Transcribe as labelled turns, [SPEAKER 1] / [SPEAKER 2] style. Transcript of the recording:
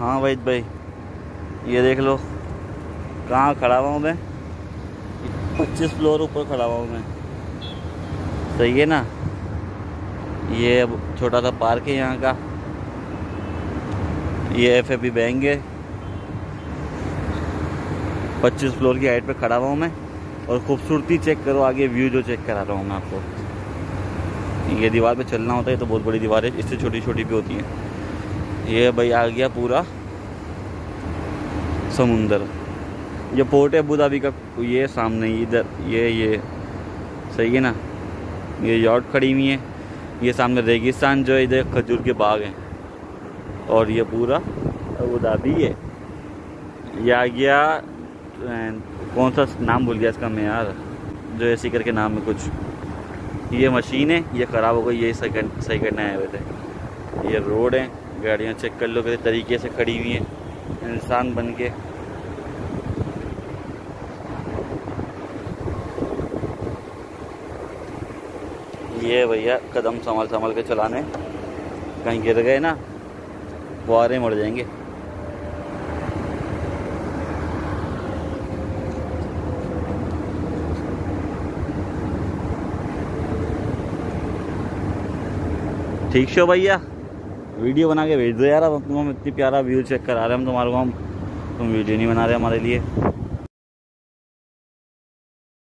[SPEAKER 1] हाँ वैद भाई, ये देख लो। कहाँ खड़ा हुआ हूँ मैं? पच्चीस फ्लोर ऊपर खड़ा हुआ हूँ मैं। सही है ना? ये अब छोटा सा पार्क है यहाँ का। ये एफ़ एफ़ बैंक है। पच्चीस फ्लोर की हाइट पे खड़ा हुआ हूँ मैं। और खूबसूरती चेक करो, आगे व्यू जो चेक करा रहा हूँ मैं आपको। ये दीवार पे चलना होता है तो बहुत बड़ी दीवार है, इससे छोटी छोटी भी होती है। ये भाई आ गया पूरा समुंदर। ये पोर्ट है अबू धाबी का ये सामने इधर ये ये। सही है ना? ये यॉट खड़ी हुई है। ये सामने रेगिस्तान जो है इधर खजूर के बाग हैं। और ये पूरा अबू धाबी है। ये आ गया कौन सा नाम भूल गया इसका मैं यार जो ऐसी करके नाम है कुछ। ये मशीन है ये ख़राब हो गई ये सही कर, सही करने आए हुए थे। ये रोड है। गाड़ियाँ चेक कर लो, किस तरीके से खड़ी हुई हैं। इंसान बन के। ये भैया, कदम संभाल संभाल के चलाने। कहीं गिर गए ना फुहारे मर जाएँगे। ठीक शो भैया? वीडियो बना के भेज दो यार, अब तुम हम इतनी प्यारा व्यू चेक करा रहे हम तुम्हारे को, हम तुम वीडियो नहीं बना रहे हमारे लिए।